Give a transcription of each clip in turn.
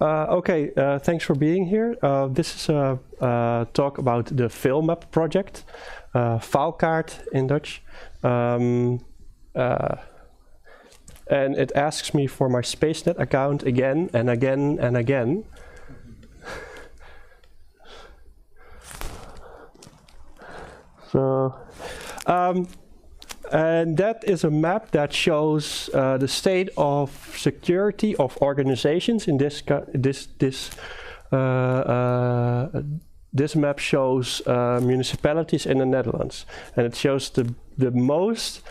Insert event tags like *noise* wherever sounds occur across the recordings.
Uh, okay, uh, thanks for being here. Uh, this is a, talk about the FailMap project, uh, Faalkaart in Dutch. Um, uh, and it asks me for my SpaceNet account again and again and again. so, um, and that is a map that shows uh, the state of security of organizations. In this this this uh, uh, this map shows uh, municipalities in the Netherlands, and it shows the the most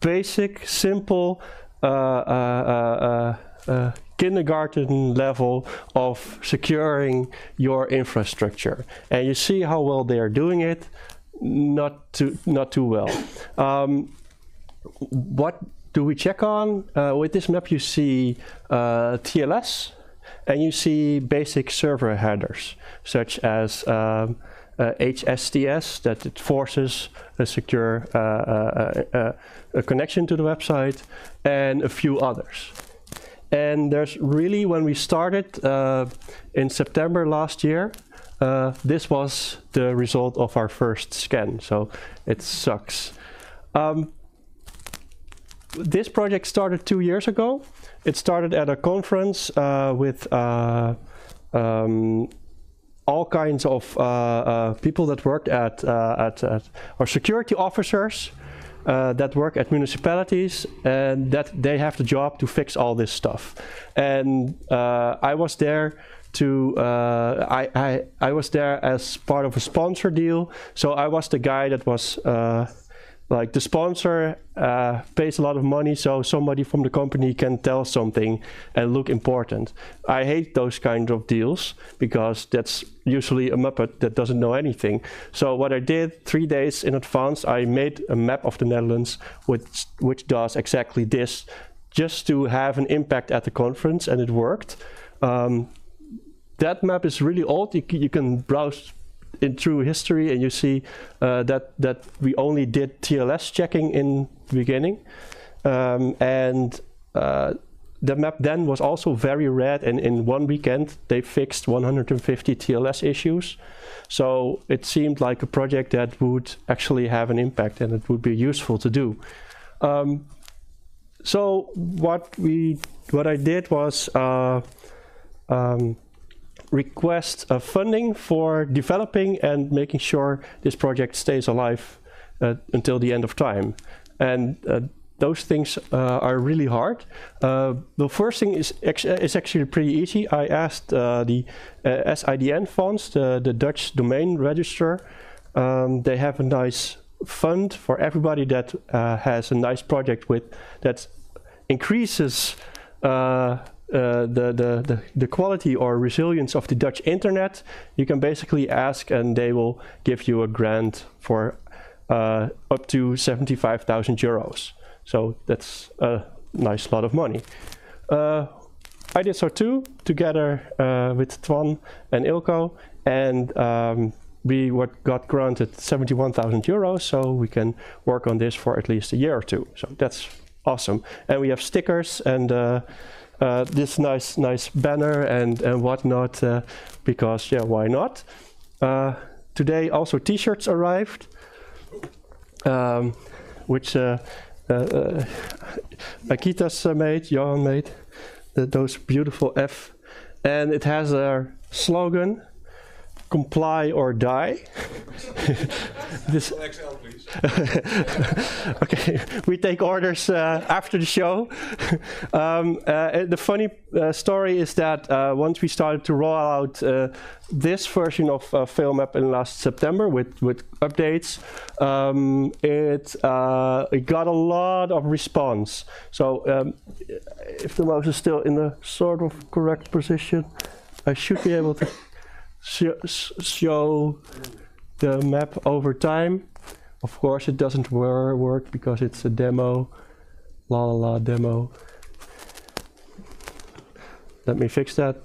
basic, simple. Uh, uh, kindergarten level of securing your infrastructure, and you see how well they are doing it not too not too well. Um, what do we check on? Uh, with this map you see uh, TLS and you see basic server headers such as um, uh, HSTS that it forces a secure uh, uh, uh, a connection to the website and a few others. And there's really, when we started in September last year, this was the result of our first scan, so it sucks. Um, this project started two years ago. It started at a conference uh, with uh, um, all kinds of uh, uh people that worked at, uh, at, at, or security officers uh, that work at municipalities and that they have the job to fix all this stuff. And I was there to uh, I, I I was there as part of a sponsor deal so I was the guy that was uh, like the sponsor uh, pays a lot of money so somebody from the company can tell something and look important. I hate those kind of deals because that's usually a muppet that doesn't know anything. So what i did three days in advance i made a map of the netherlands which which does exactly this just to have an impact at the conference and it worked. Um, that map is really old. You, you can browse in through history and you see uh, that that we only did TLS checking in the beginning. Um, and uh, the map then was also very red and in one weekend they fixed 150 TLS issues. So it seemed like a project that would actually have an impact and it would be useful to do. Um, so what we what I did was uh, um, request uh, funding for developing and making sure this project stays alive uh, until the end of time. And uh, those things uh, are really hard. Uh, the first thing is, is actually pretty easy. I asked uh, the SIDN funds, the, the Dutch domain register. Um, they have a nice fund for everybody that has a nice project with that increases uh, the, the, the, the, quality or resilience of the Dutch internet, you can basically ask and they will give you a grant for uh, up to 75,000 euros. So that's a nice lot of money. Uh, I did so too, together uh, with Twan and Ilko, and um, we what got granted 71,000 euros, so we can work on this for at least a year or two. So that's awesome. And we have stickers and uh, this nice nice banner and and whatnot uh, because yeah why not? Uh, today also t-shirts arrived um, which uh, uh, uh, Akita's made Johan made those beautiful F and it has a slogan comply or die. *laughs* this XL, please. *laughs* okay, we take orders uh, after the show. *laughs* um, uh, the funny uh, story is that uh, once we started to roll out uh, this version of uh, FailMap in last September with, with updates, um, it, it got a lot of response. So um, if the mouse is still in the sort of correct position, I should be able to show the map over time. Of course it doesn't work because it's a demo. La la la demo. Let me fix that.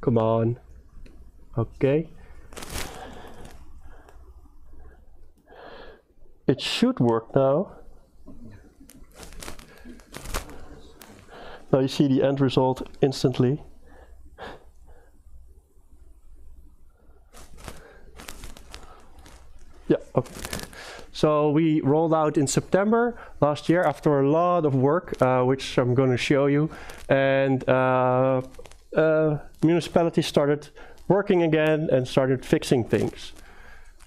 Come on. Okay. It should work now. Now you see the end result instantly. Yeah, okay. So we rolled out in September last year after a lot of work, uh, which I'm going to show you. And uh, uh, municipalities started working again and started fixing things.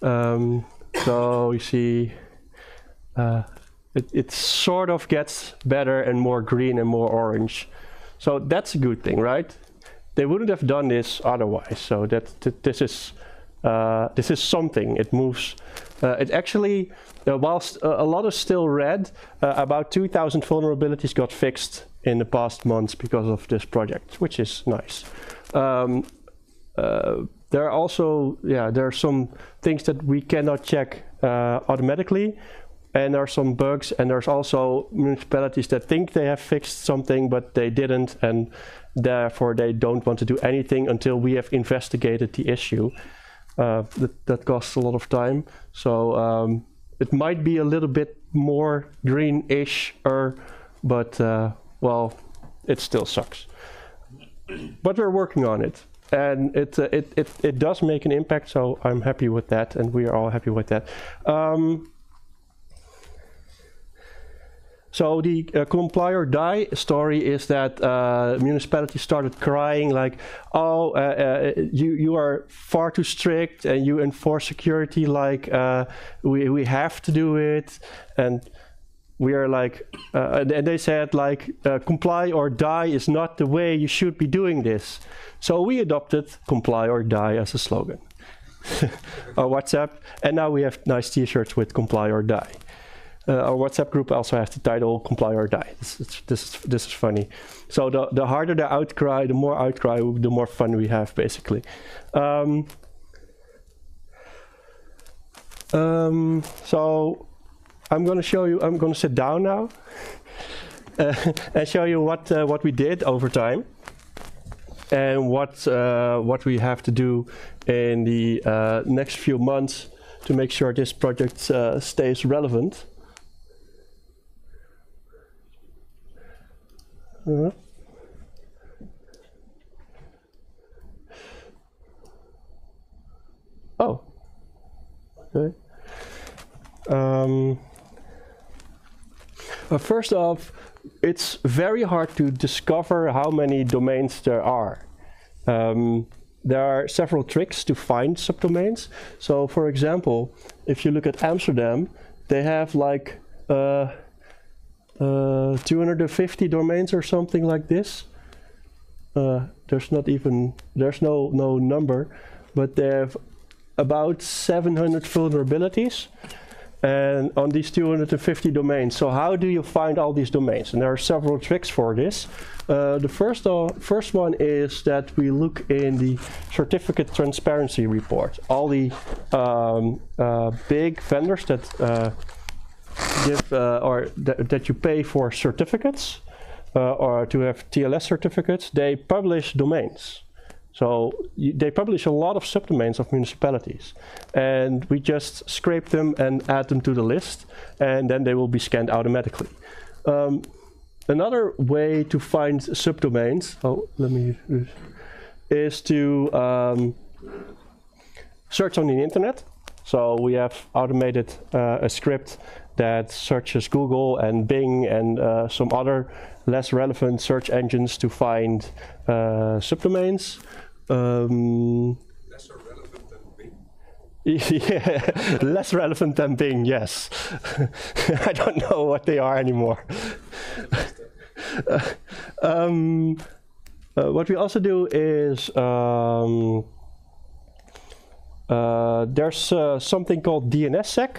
Um, so you see, uh, it, it sort of gets better and more green and more orange. So that's a good thing, right? They wouldn't have done this otherwise. So that, that this is uh, this is something. It moves. Uh, it actually, uh, whilst a lot is still red, uh, about 2,000 vulnerabilities got fixed in the past months because of this project, which is nice. Um, uh, there are also, yeah, there are some things that we cannot check uh, automatically, and there are some bugs, and there's also municipalities that think they have fixed something, but they didn't, and therefore they don't want to do anything until we have investigated the issue. Uh, that, that costs a lot of time. So um, it might be a little bit more greenish, but uh, well, it still sucks. but we're working on it, and it, uh, it it it does make an impact. So I'm happy with that, and we are all happy with that. Um, so the uh, comply or die story is that uh, municipalities started crying like, "Oh, uh, uh you you are far too strict and you enforce security like uh, we we have to do it," and we are like, uh, and they said like, "Comply or die is not the way you should be doing this." So we adopted "Comply or die" as a slogan. *laughs* our WhatsApp, and now we have nice T-shirts with "Comply or die." uh, our WhatsApp group also has the title "Comply or Die." This, this, this, is this is funny. So the the harder the outcry, the more outcry, the more fun we have, basically. Um, um, so I'm going to show you. I'm going to sit down now *laughs* uh, and show you what uh, what we did over time and what uh, what we have to do in the uh, next few months to make sure this project uh, stays relevant. Uh-huh. Oh. Okay. Um, first off, it's very hard to discover how many domains there are. Um, there are several tricks to find subdomains. So, for example, if you look at Amsterdam, they have like uh, uh, 250 domains or something like this. Uh, there's not even there's no no number, but they have about 700 vulnerabilities and on these 250 domains. So how do you find all these domains? And there are several tricks for this. Uh, the first, uh, first one is that we look in the certificate transparency report. All the um, uh, big vendors that uh, give uh, or th that you pay for certificates uh, or to have TLS certificates, they publish domains. So they publish a lot of subdomains of municipalities, and we just scrape them and add them to the list, and then they will be scanned automatically. Um, another way to find subdomains, oh, let me, is to um, search on the internet. So we have automated uh, a script that searches Google and Bing and uh, some other less relevant search engines to find uh, subdomains. Um, less relevant than Bing? *laughs* yeah, less relevant than Bing, yes. *laughs* I don't know what they are anymore. *laughs* um, uh, what we also do is um, uh, there's uh, something called DNSSEC,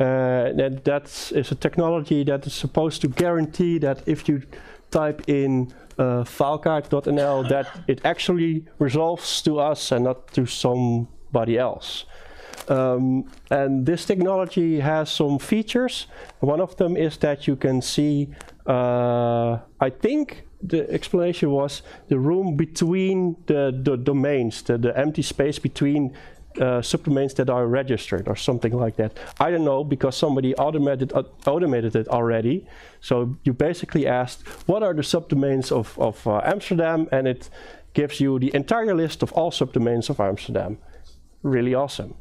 uh, that that is a technology that is supposed to guarantee that if you type in uh, faalkaart.nl *laughs* that it actually resolves to us and not to somebody else. Um, and this technology has some features. One of them is that you can see, uh, I think the explanation was the room between the, the domains, the, the empty space between uh, subdomains that are registered or something like that. I don't know because somebody automated uh, automated it already. So you basically asked what are the subdomains of, of uh, Amsterdam and it gives you the entire list of all subdomains of Amsterdam. Really awesome.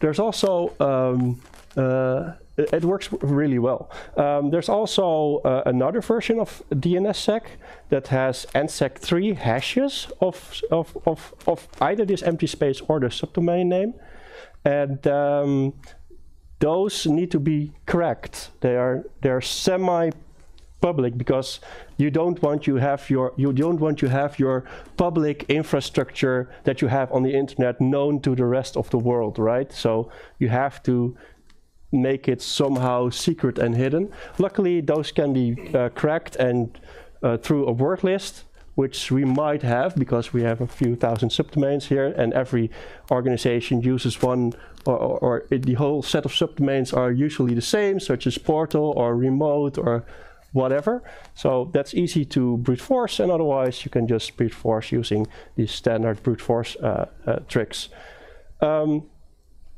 There's also um, uh, it, works really well. Um, there's also uh, another version of DNSSEC that has NSEC3 hashes of, of, of, of either this empty space or the subdomain name. And um, those need to be correct. They are they're semi public because you don't want to have your you don't want to have your public infrastructure that you have on the internet known to the rest of the world, right? So you have to make it somehow secret and hidden. Luckily, those can be uh, cracked and uh, through a word list, which we might have because we have a few thousand subdomains here, and every organization uses one, or, or, or the whole set of subdomains are usually the same, such as portal or remote or whatever. So that's easy to brute force, and otherwise you can just brute force using these standard brute force uh, uh, tricks. Um,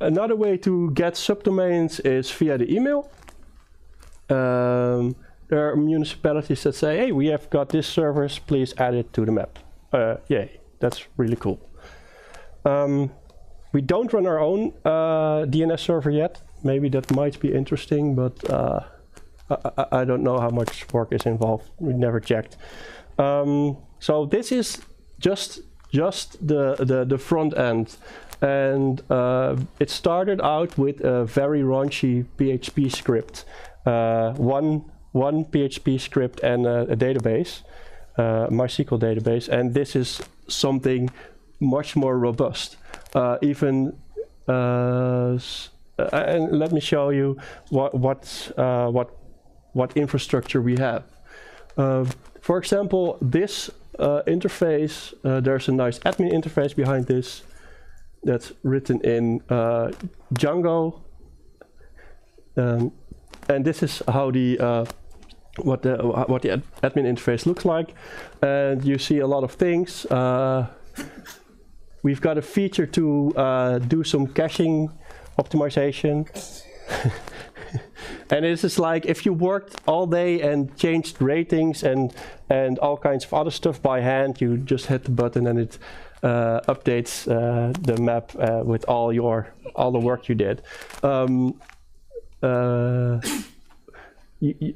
Another way to get subdomains is via the email. Um, there are municipalities that say, hey, we have got this service, please add it to the map. Uh, yay, that's really cool. Um, we don't run our own uh, DNS server yet. Maybe that might be interesting, but uh, I, I, don't know how much work is involved. We never checked. Um, so this is just just the, the, the front end. And uh, it started out with a very raunchy PHP script. Uh, one, one PHP script and a, a database, uh, MySQL database. And this is something much more robust. Uh, even uh, uh, and let me show you what what what what infrastructure we have. for example, this interface, there's a nice admin interface behind this that's written in uh, Django. Um, and this is how the uh, what the what the ad admin interface looks like. And you see a lot of things. Uh, we've got a feature to uh, do some caching optimization. *laughs* and this is like if you worked all day and changed ratings and and all kinds of other stuff by hand, you just hit the button and it uh, updates uh, the map uh, with all your all the work you did. Um,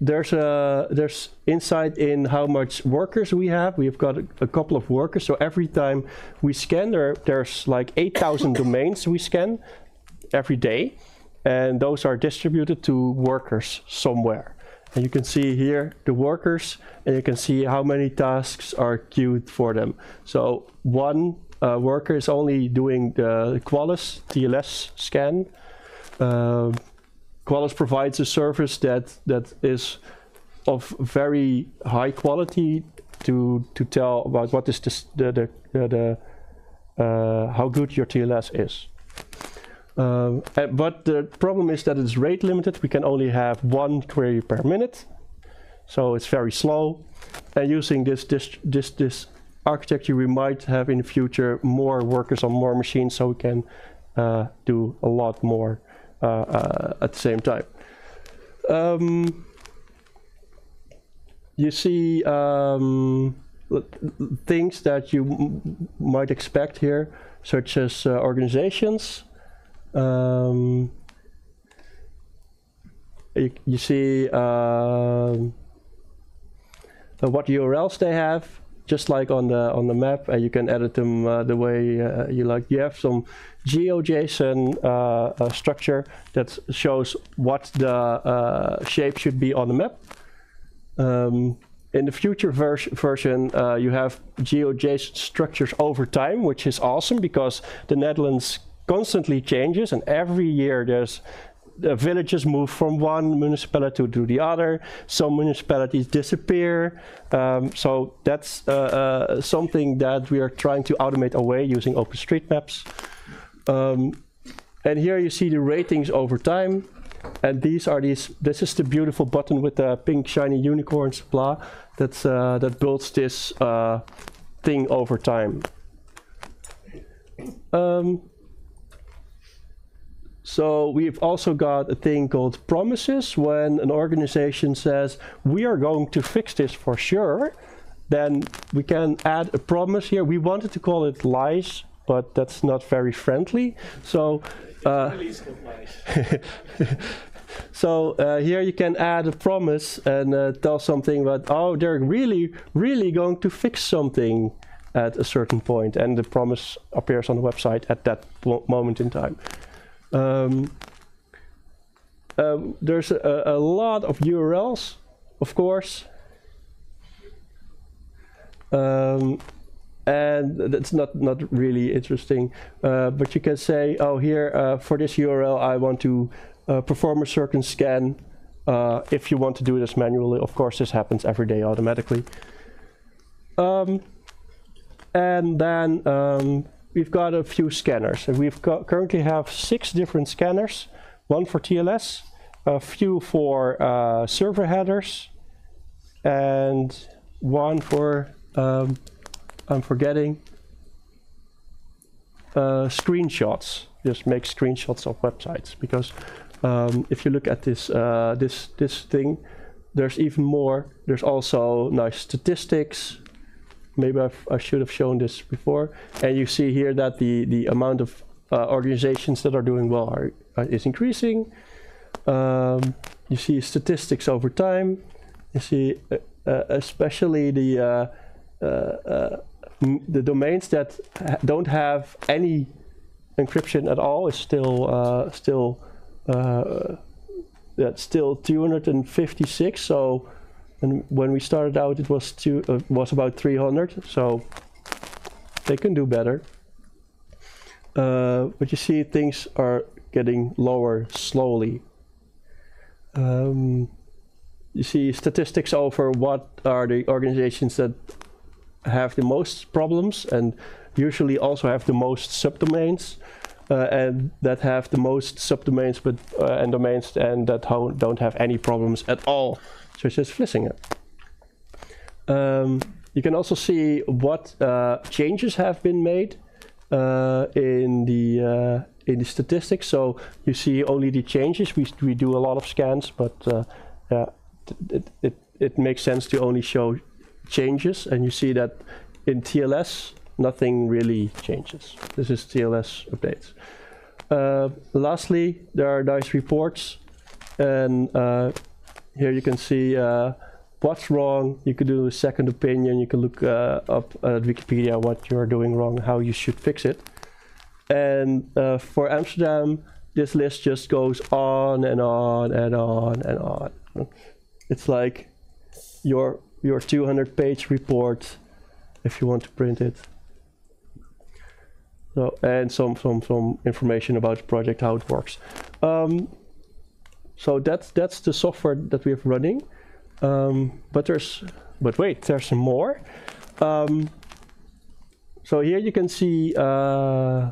there's a there's insight in how much workers we have. We've got a, a couple of workers, so every time we scan, there there's like 8,000 *coughs* domains we scan every day, and those are distributed to workers somewhere. And you can see here the workers, and you can see how many tasks are queued for them. So one uh, worker is only doing the Qualys TLS scan. Uh, Qualys provides a service that that is of very high quality to to tell about what is the the the, the uh, how good your TLS is. Um, uh, but the problem is that it's rate limited. We can only have one query per minute, so it's very slow. And using this this this this architecture, we might have in the future more workers on more machines, so we can uh, do a lot more uh, uh at the same time. Um, you see um, things that you might expect here, such as uh, organizations. Um, you, you, see uh, what URLs they have, just like on the on the map, and you can edit them uh, the way uh, you like. You have some GeoJSON uh, uh, structure that shows what the uh, shape should be on the map. Um, in the future ver version, you have GeoJSON structures over time, which is awesome because the Netherlands constantly changes and every year there's the villages move from one municipality to the other. Some municipalities disappear. Um, so that's uh, uh, something that we are trying to automate away using OpenStreetMaps. Um, and here you see the ratings over time. And these are these, this is the beautiful button with the pink shiny unicorns, blah. that's uh, that builds this uh, thing over time. Um, so we've also got a thing called promises. When an organization says we are going to fix this for sure, then we can add a promise here. We wanted to call it lies, but that's not very friendly. So. Uh, *laughs* so uh, here you can add a promise and uh, tell something about oh they're really really going to fix something at a certain point and the promise appears on the website at that moment in time um, um, there's a, a, lot of urls of course um, and that's not not really interesting uh, but you can say oh here uh, for this url i want to uh, perform a certain scan uh, if you want to do this manually. Of course, this happens every day automatically. Um, and then um, we've got a few scanners. And we've currently have six different scanners, one for TLS, a few for uh, server headers, and one for, um, I'm forgetting, uh, screenshots. Just make screenshots of websites because um, if you look at this uh, this this thing, there's even more. There's also nice statistics. Maybe I've, i should have shown this before. And you see here that the the amount of uh, organizations that are doing well are, uh, is increasing. Um, you see statistics over time. You see uh, uh, especially the uh, the domains that ha don't have any encryption at all is still still uh, that's still 256. So, and when we started out, it was two uh, was about 300. So they can do better. Uh, but you see, things are getting lower slowly. Um, you see statistics over what are the organizations that have the most problems and usually also have the most subdomains uh, and that have the most subdomains but, uh, and domains and that don't have any problems at all, such as Vlissingen. Um, you can also see what uh, changes have been made uh, in the uh, in the statistics. So you see only the changes. We we do a lot of scans, but uh, yeah, it, it it makes sense to only show changes, and you see that in TLS nothing really changes. This is TLS updates. Uh, lastly, there are nice reports, and uh, here you can see uh, what's wrong. You can do a second opinion. You can look uh, up at Wikipedia what you're doing wrong, how you should fix it. And uh, for Amsterdam, this list just goes on and on and on and on. It's like your your 200 page report if you want to print it. So, and some, some, some information about the project, how it works. Um, so that's, that's the software that we have running. Um, but there's, but wait, there's some more. Um, so here you can see uh,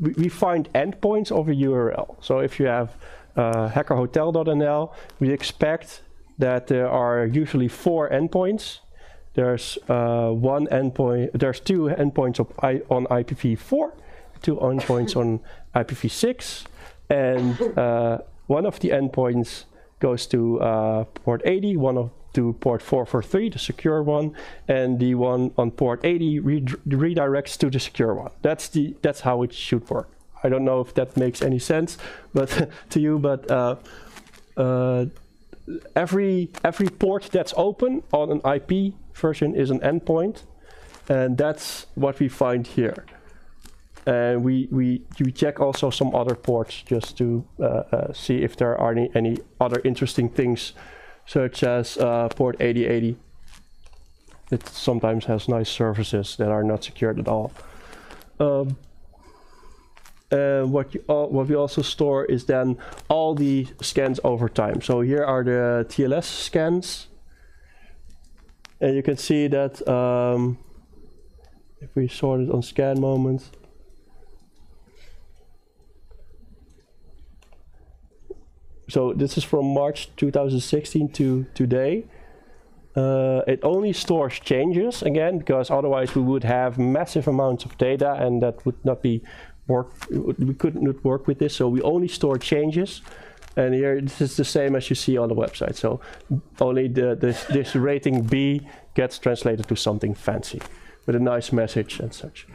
we, we, find endpoints of a URL. So if you have uh, hackerhotel.nl, we expect that there are usually four endpoints there's uh, one endpoint, there's two endpoints I, on IPv4, two endpoints on IPv6, and uh, one of the endpoints goes to uh, port 80, one of to port 443, the secure one, and the one on port 80 re redirects to the secure one. That's the that's how it should work. I don't know if that makes any sense, but *laughs* to you, but uh, uh, every every port that's open on an IP version is an endpoint, and that's what we find here. And we we we check also some other ports just to uh, uh, see if there are any any other interesting things, such as uh, port 8080. It sometimes has nice services that are not secured at all. Um, uh, what you what we also store is then all the scans over time. So here are the TLS scans, and you can see that um, if we sort it on scan moments. So this is from March 2016 to today. Uh, it only stores changes again because otherwise we would have massive amounts of data and that would not be work. We could not work with this, so we only store changes. And here this is the same as you see on the website. So only the, this, this rating B gets translated to something fancy with a nice message and such.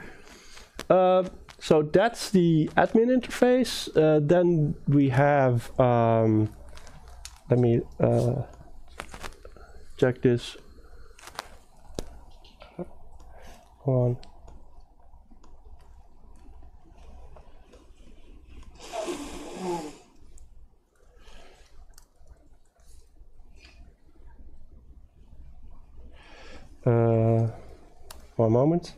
Uh, so that's the admin interface. Uh, then we have, um, let me uh, check this. Hold on. Uh, one moment.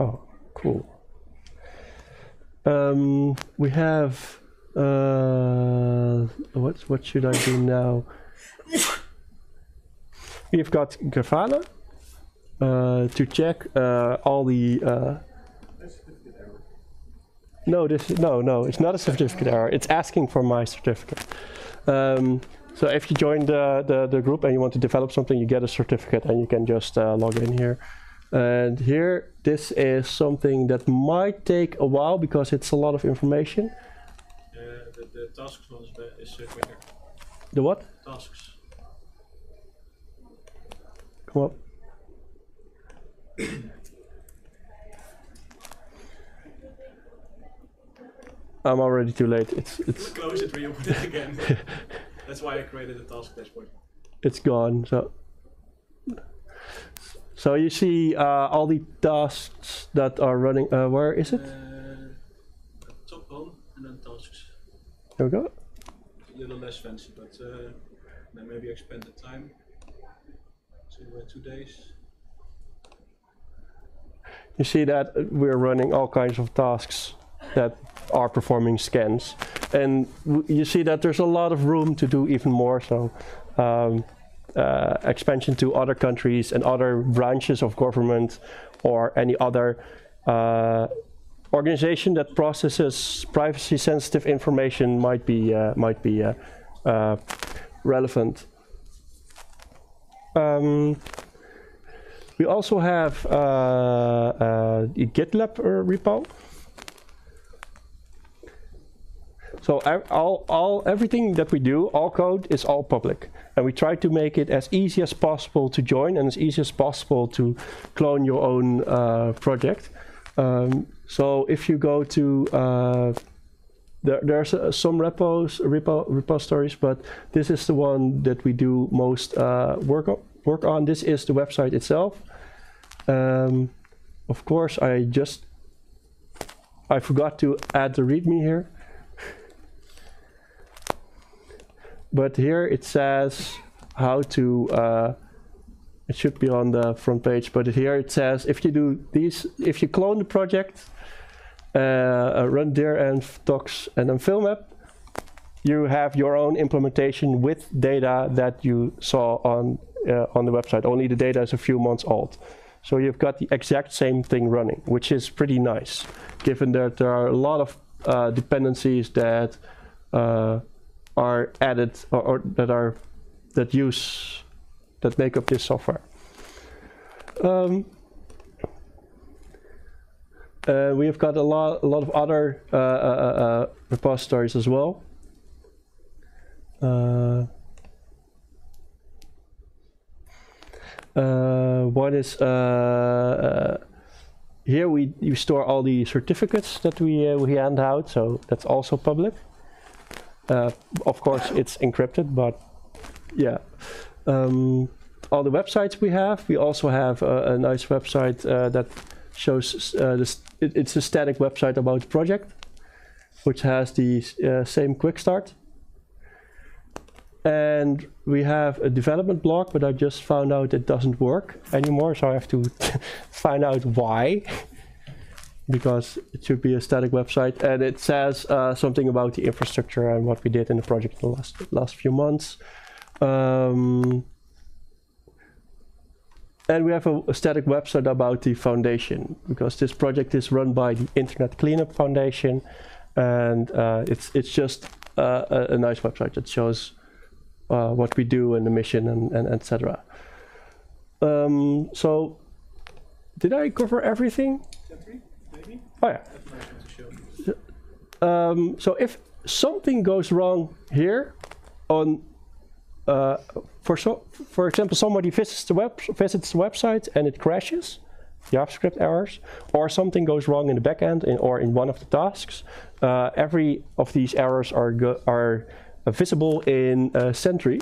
Oh, cool. Um, we have uh, what what should I do now? We've got Grafana uh, to check uh, all the. Uh, no, this no no. It's not a certificate error. It's asking for my certificate. Um, so if you join the, the, the group and you want to develop something, you get a certificate and you can just uh, log in here. And here, this is something that might take a while because it's a lot of information. Uh, the, the tasks one is, be- is uh, quicker. The what? Tasks. Come up. *coughs* I'm already too late. It's it's *laughs* Close it, reopen it again. *laughs* That's why I created the task dashboard. it's gone. So so you see uh, all the tasks that are running. Uh, where is it? Uh, top one and then tasks. There we go. A little less fancy, but uh, then maybe expand the time to uh, two days. You see that we're running all kinds of tasks that are performing scans. And you see that there's a lot of room to do even more. So, um, uh, expansion to other countries and other branches of government or any other uh, organization that processes privacy sensitive information might be, uh, might be uh, uh, relevant. Um, we also have uh, uh, the GitLab repo. So all, all, everything that we do, all code is all public, and we try to make it as easy as possible to join and as easy as possible to clone your own uh, project. Um, so if you go to uh, there, there's uh, some repos, repo, repositories, but this is the one that we do most uh, work on, work on. This is the website itself. Um, of course, I just I forgot to add the README here. But here it says how to. Uh, it should be on the front page, but here it says if you do these, if you clone the project, uh, uh, run dir and docs and then FailMap, you have your own implementation with data that you saw on uh, on the website. Only the data is a few months old. So you've got the exact same thing running, which is pretty nice, given that there are a lot of uh, dependencies that uh, are added or, or that are that use that make up this software. Um, uh, we have got a lot, a lot of other uh, uh, uh, repositories as well. Uh, uh, one is uh, uh, here we you store all the certificates that we uh, we hand out, so that's also public. Uh, of course, it's encrypted, but yeah. Um, all the websites we have, we also have a, a nice website uh, that shows uh, this. It, it's a static website about the project, which has the uh, same quick start. And we have a development blog, but I just found out it doesn't work anymore, so I have to *laughs* find out why. Because it should be a static website, and it says uh, something about the infrastructure and what we did in the project in the last last few months. Um, and we have a, a static website about the foundation because this project is run by the Internet Cleanup Foundation, and uh, it's it's just uh, a, a nice website that shows uh, what we do and the mission and, and etc. Um, so, did I cover everything? Maybe? Oh yeah. Um, so if something goes wrong here, on uh, for so, for example, somebody visits the web visits the website and it crashes, JavaScript errors, or something goes wrong in the backend in, or in one of the tasks, uh, every of these errors are are uh, visible in uh, Sentry.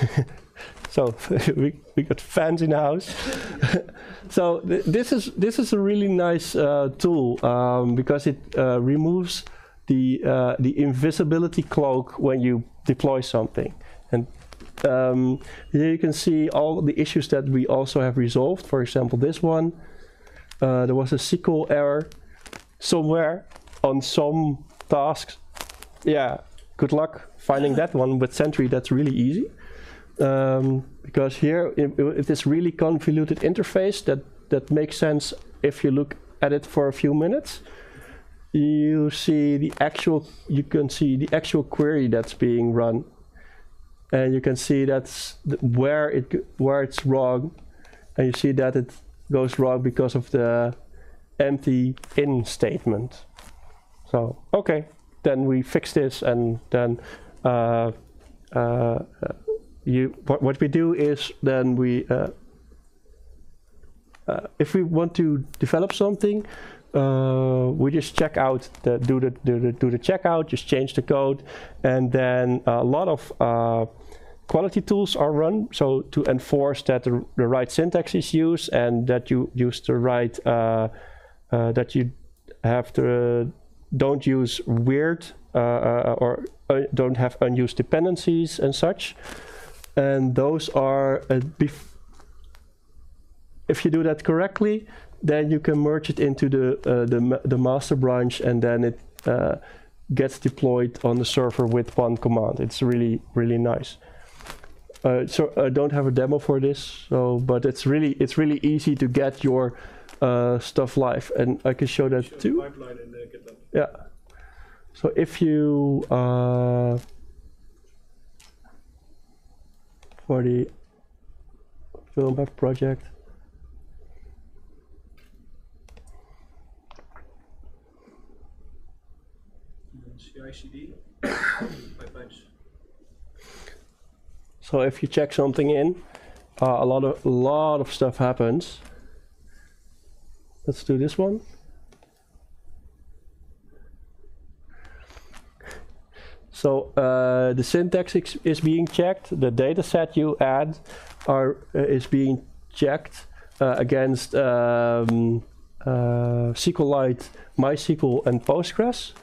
*laughs* so *laughs* we, we got fans in the house. *laughs* so th- this is this is a really nice uh, tool um, because it uh, removes the uh, the invisibility cloak when you deploy something, and um, here you can see all the issues that we also have resolved. For example, this one, uh, there was a SQL error somewhere on some tasks. Yeah, good luck finding that one with Sentry. That's really easy um, because here it, it is really convoluted interface that that makes sense if you look at it for a few minutes. You see the actual, you can see the actual query that's being run, and you can see that's where it where it's wrong, and you see that it goes wrong because of the empty in statement. So okay, then we fix this, and then uh, uh, you what, what we do is then we uh, uh, if we want to develop something uh, we just check out the do the, do the do the checkout just change the code and then a lot of uh, quality tools are run so to enforce that the, the right syntax is used and that you use the right uh, uh, that you have to don't use weird uh, or uh, don't have unused dependencies and such and those are uh, if you do that correctly then you can merge it into the uh, the, the master branch and then it uh, gets deployed on the server with one command it's really really nice uh, so I don't have a demo for this so but it's really it's really easy to get your uh, stuff live and I can show that too pipeline in the GitLab. yeah. So if you uh, for the film web project, so if you check something in, uh, a lot of a lot of stuff happens. Let's do this one. So uh, the syntax is being checked. The data set you add are uh, is being checked uh, against um, uh, SQLite, MySQL, and Postgres.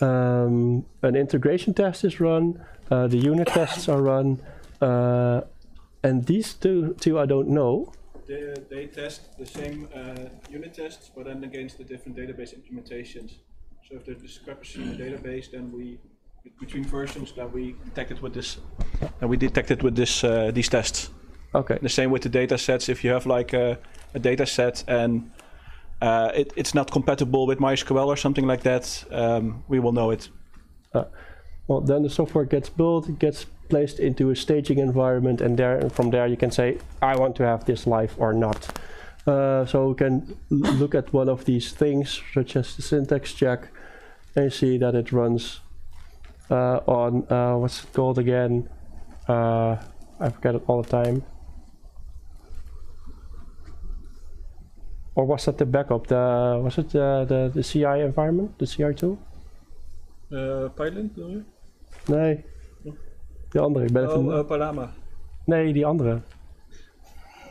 Um, an integration test is run. Uh, the unit tests are run, uh, and these two two I don't know. They, they test the same unit tests, but then against the different database implementations. So if there's discrepancy in the database, then we between versions, that we detected with this. And we detected with this uh, these tests. Okay. The same with the data sets. If you have like a, a data set and uh, it, it's not compatible with MySQL or something like that, um, we will know it. Well, then the software gets built, it gets placed into a staging environment, and there, and from there you can say, I want to have this live or not. Uh, so we can look at one of these things, such as the syntax check, and see that it runs uh, on uh, what's it called again? Uh, I forget it all the time. Or was that the backup? The was it uh, the the CI environment, the CI tool? Uh, Python, bedoel je? Nee. Die andere. Ik ben even... Oh, uh, Palama. Nee, die andere.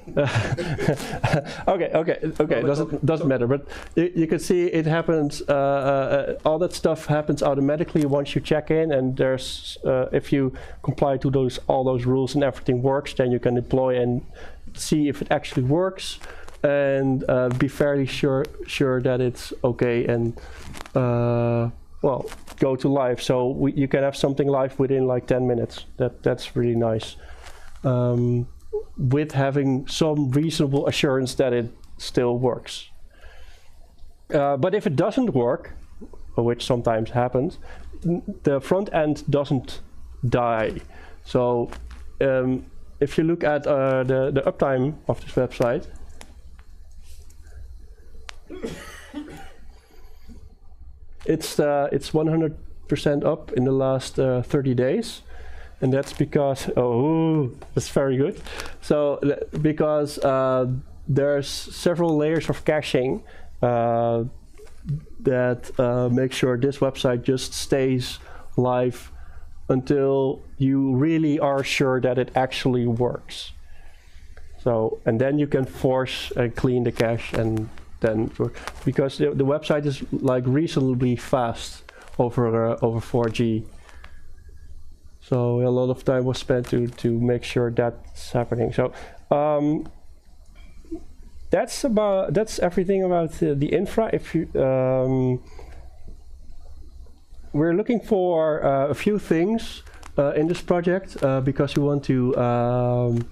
*laughs* okay, okay, okay. but Doesn't okay, doesn't matter. But you, you can see it happens. Uh, uh, all that stuff happens automatically once you check in, and there's uh, if you comply to those all those rules and everything works, then you can deploy and see if it actually works, and uh, be fairly sure sure that it's okay and uh, well go to live. So we, you can have something live within like 10 minutes. That that's really nice. Um, with having some reasonable assurance that it still works. Uh, but if it doesn't work, which sometimes happens, the front end doesn't die. So um, if you look at uh, the, the uptime of this website, *coughs* it's uh, it's 100% up in the last uh, 30 days, and that's because oh, that's very good. So because uh, there's several layers of caching uh, that uh, make sure this website just stays live until you really are sure that it actually works. So, and then you can force and clean the cache and then, because the, the website is like reasonably fast over, uh, over 4G. So a lot of time was spent to, to make sure that's happening. So, um, that's about, that's everything about uh, the infra. If you, um, we're looking for uh, a few things uh, in this project uh, because we want to um,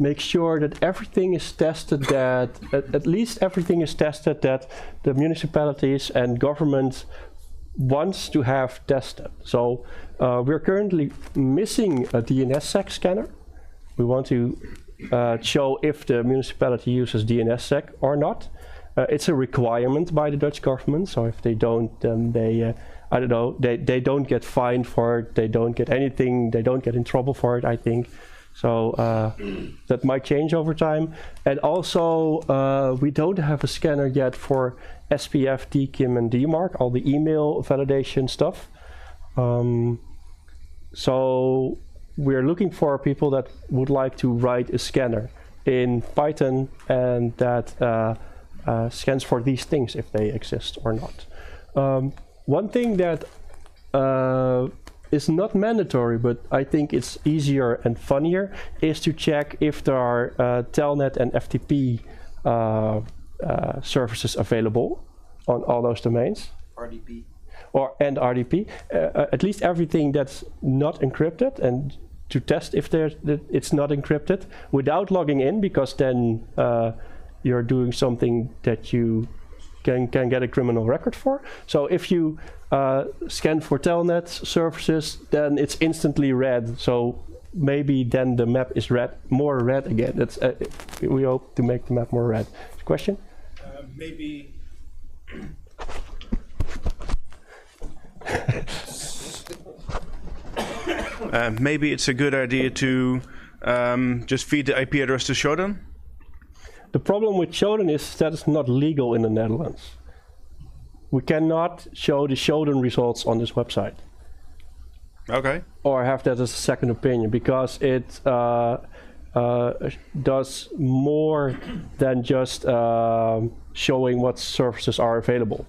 make sure that everything is tested that at, at least everything is tested that the municipalities and government wants to have tested. So uh, we're currently missing a DNSSEC scanner. We want to uh, show if the municipality uses DNSSEC or not. Uh, it's a requirement by the Dutch government, so if they don't, then they, uh, I don't know, they, they don't get fined for it, they don't get anything, they don't get in trouble for it, I think. So uh, that might change over time. And also, uh, we don't have a scanner yet for SPF, DKIM, and DMARC, all the email validation stuff. Um, so we're looking for people that would like to write a scanner in Python and that uh, uh, scans for these things if they exist or not. Um, one thing that uh, is not mandatory, but I think it's easier and funnier, is to check if there are uh, Telnet and FTP uh, uh, services available on all those domains RDP. Or and RDP. Uh, uh, at least everything that's not encrypted, and to test if it's not encrypted without logging in, because then uh, you're doing something that you can can get a criminal record for. So if you uh, scan for telnet services, then it's instantly red. So maybe then the map is red, more red again. That's uh, we hope to make the map more red. Question? Uh, maybe Uh, maybe it's a good idea to um, just feed the IP address to Shodan. The problem with Shodan is that it's not legal in the Netherlands. We cannot show the Shodan results on this website Okay. or have that as a second opinion because it uh, uh, does more than just um showing what services are available.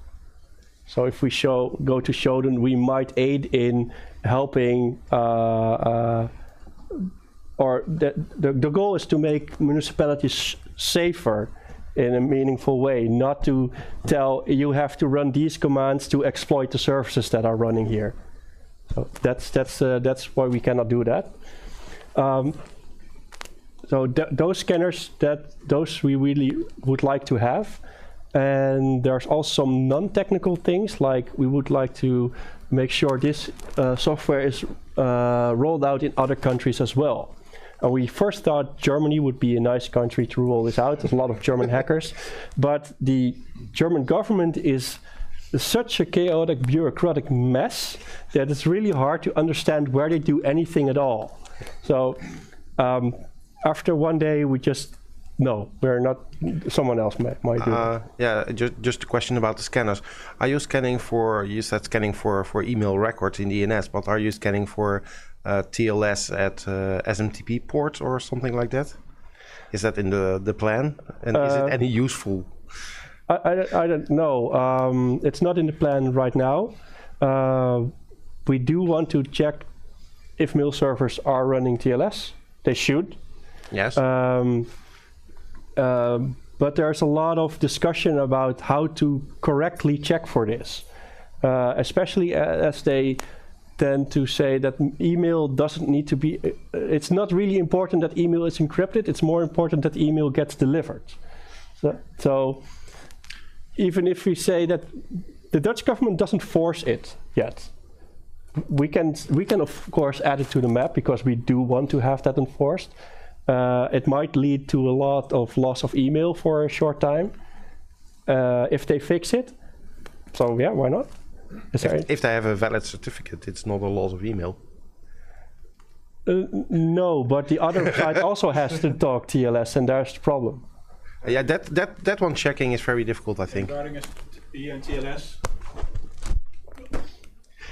So if we show go to Shodan, we might aid in helping uh, uh, or the, the, the goal is to make municipalities safer in a meaningful way, not to tell you have to run these commands to exploit the services that are running here. So that's that's uh, that's why we cannot do that. Um, so th- those scanners that those we really would like to have, and there's also some non-technical things like we would like to make sure this uh, software is uh, rolled out in other countries as well. And we first thought Germany would be a nice country to roll this out. There's a lot of German hackers, but the German government is such a chaotic bureaucratic mess that it's really hard to understand where they do anything at all. So um, after one day, we just no, we're not. Someone else might, might do. Uh, yeah, just just a question about the scanners. Are you scanning for? You said scanning for for email records in DNS, but are you scanning for uh, TLS at uh, SMTP ports or something like that? Is that in the the plan? And is Uh, it any useful? I, I, don't- I don't know. Um, it's not in the plan right now. Uh, we do want to check if mail servers are running TLS. They should. Yes. Um, um, but there's a lot of discussion about how to correctly check for this, uh, especially as they tend to say that email doesn't need to be. uh, It's not really important that email is encrypted. It's more important that email gets delivered. So, so even if we say that the Dutch government doesn't force it yet, we can we can of course add it to the map because we do want to have that enforced. Uh, it might lead to a lot of loss of email for a short time uh, if they fix it. So yeah, why not? Is there If they have a valid certificate, it's not a loss of email. Uh, no, but the other *laughs* side also has to talk TLS, and there's the problem. Yeah, that that that one checking is very difficult. I think. Regarding SMTP and TLS,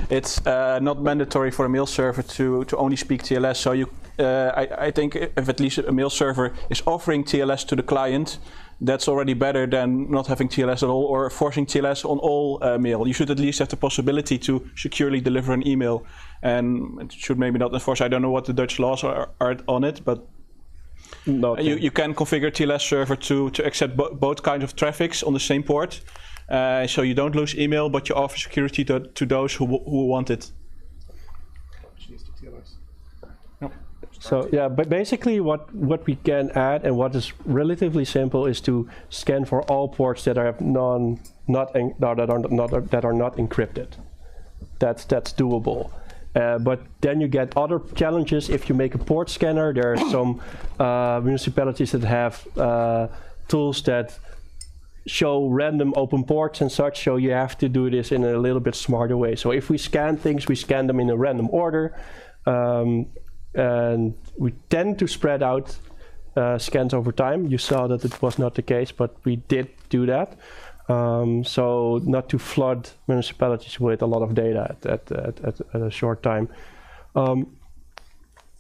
it's uh, not mandatory for a mail server to, to only speak TLS. So you, uh, I, I think if at least a mail server is offering TLS to the client, that's already better than not having TLS at all or forcing TLS on all uh, mail. You should at least have the possibility to securely deliver an email, and it should maybe not enforce. I don't know what the Dutch laws are, are on it, but No, you, you can configure TLS server to, to accept bo both kinds of traffics on the same port. Uh, so you don't lose email, but you offer security to, to those who, who want it. So yeah, but basically what what we can add and what is relatively simple is to scan for all ports that are non not that are not that are not encrypted. That's that's doable. Uh, but then you get other challenges if you make a port scanner. There are some uh, municipalities that have uh, tools that show random open ports and such. So you have to do this in a little bit smarter way. So if we scan things, we scan them in a random order. Um, and we tend to spread out uh, scans over time. You saw that it was not the case, but we did do that. Um, so not to flood municipalities with a lot of data at, at, at, at, a short time. Um,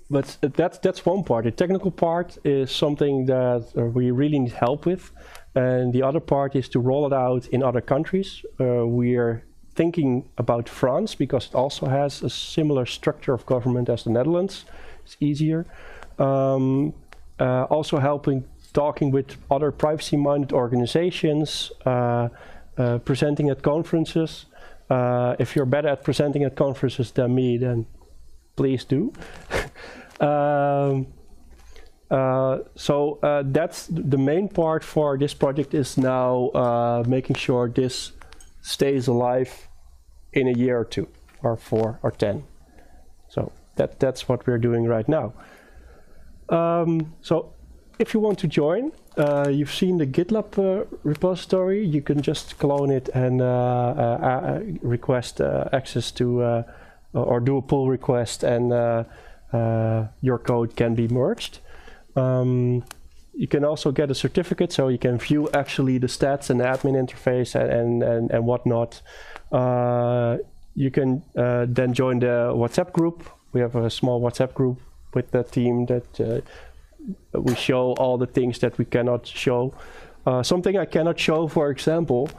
but that's that's one part. The technical part is something that uh, we really need help with, and the other part is to roll it out in other countries. Uh, we are thinking about France because it also has a similar structure of government as the Netherlands. It's easier. Um, uh, also helping talking with other privacy-minded organizations, uh, uh, presenting at conferences. Uh, if you're better at presenting at conferences than me, then please do. *laughs* um, uh, so uh, that's the main part for this project is now uh, making sure this stays alive in a year or two, or four, or ten. So that that's what we're doing right now. Um, so if you want to join, uh, you've seen the GitLab uh, repository. You can just clone it and uh, request access to, or do a pull request, and uh, uh, your code can be merged. Um, you can also get a certificate, so you can view actually the stats and the admin interface and and and, whatnot. Uh, you can uh, then join the WhatsApp group. We have a small WhatsApp group with the team that uh, we show all the things that we cannot show. Uh, something I cannot show, for example,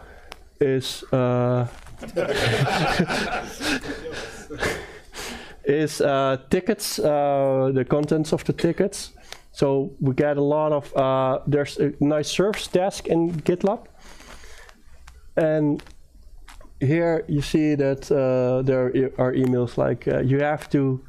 is uh, *laughs* *laughs* *laughs* is uh, tickets, uh, the contents of the tickets. So we get a lot of. Uh, there's a nice service desk in GitLab, and here you see that uh, there are emails like uh, you have to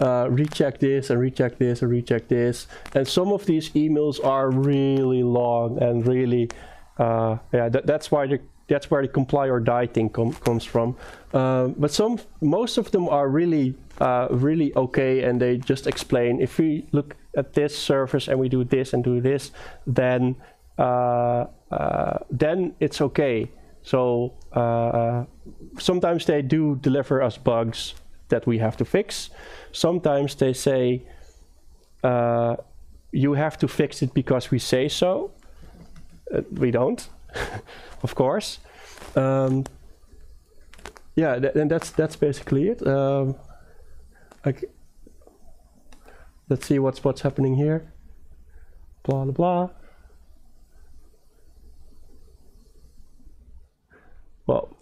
uh, recheck this and recheck this and recheck this. And some of these emails are really long and really, uh, yeah, that, that's why the that's where the comply or die thing com- comes from. Uh, but some, most of them are really, uh, really okay, and they just explain if we look at this surface and we do this and do this, then uh, uh, then it's okay. So uh, sometimes they do deliver us bugs that we have to fix. Sometimes they say uh, you have to fix it because we say so. Uh, we don't, *laughs* of course. Um, yeah, th- and that's that's basically it. Um, let's see what's what's happening here. Blah blah blah. Well,